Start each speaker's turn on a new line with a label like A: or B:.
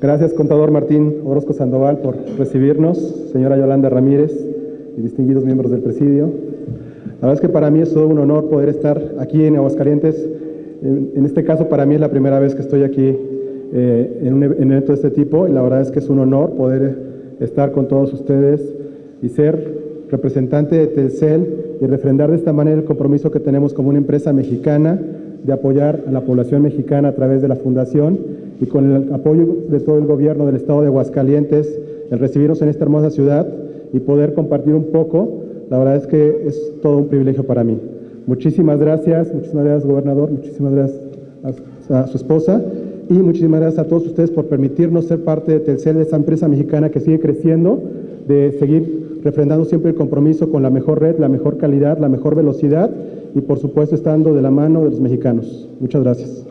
A: Gracias, contador Martín Orozco Sandoval, por recibirnos, señora Yolanda Ramírez y distinguidos miembros del presidio. La verdad es que para mí es todo un honor poder estar aquí en Aguascalientes. En, este caso, para mí es la primera vez que estoy aquí eh, un, en un evento de este tipo y la verdad es que es un honor poder estar con todos ustedes y ser representante de Telcel y refrendar de esta manera el compromiso que tenemos como una empresa mexicana de apoyar a la población mexicana a través de la fundación y con el apoyo de todo el gobierno del estado de Aguascalientes, el recibirnos en esta hermosa ciudad y poder compartir un poco, la verdad es que es todo un privilegio para mí. Muchísimas gracias, muchísimas gracias gobernador, muchísimas gracias a, su esposa y muchísimas gracias a todos ustedes por permitirnos ser parte de Telcel, de esta empresa mexicana que sigue creciendo, de seguir refrendando siempre el compromiso con la mejor red, la mejor calidad, la mejor velocidad y por supuesto estando de la mano de los mexicanos. Muchas gracias.